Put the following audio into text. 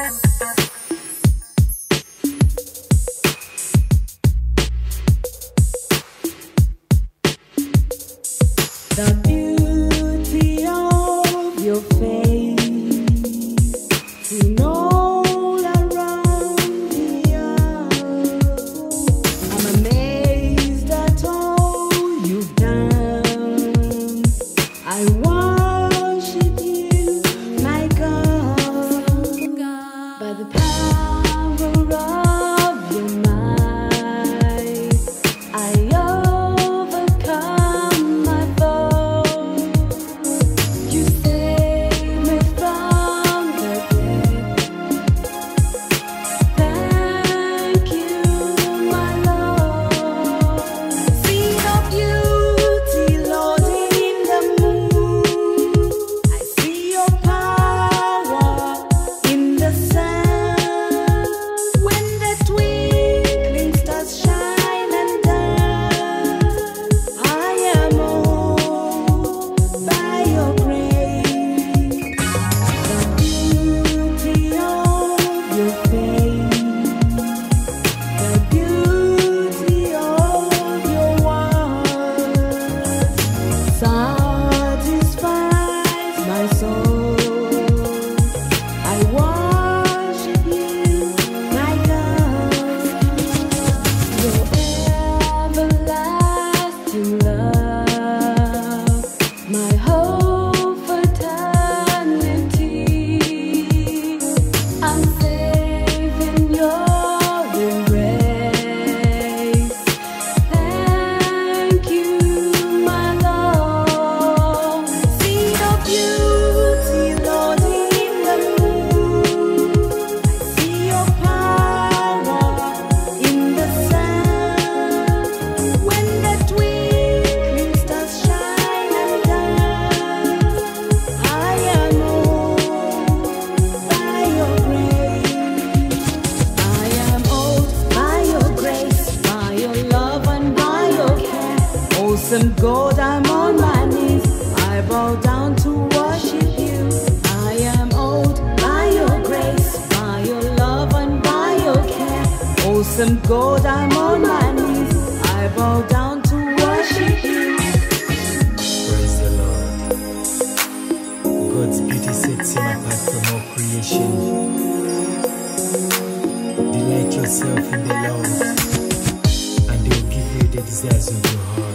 The some gold, I'm on my knees. I bow down to worship you. I am old by your grace, by your love and by your care. Oh, some gold, I'm on my knees. I bow down to worship you. Praise the Lord. God's beauty sets him apart from all creation. Delight yourself in the Lord, and He will give you the desires of your heart.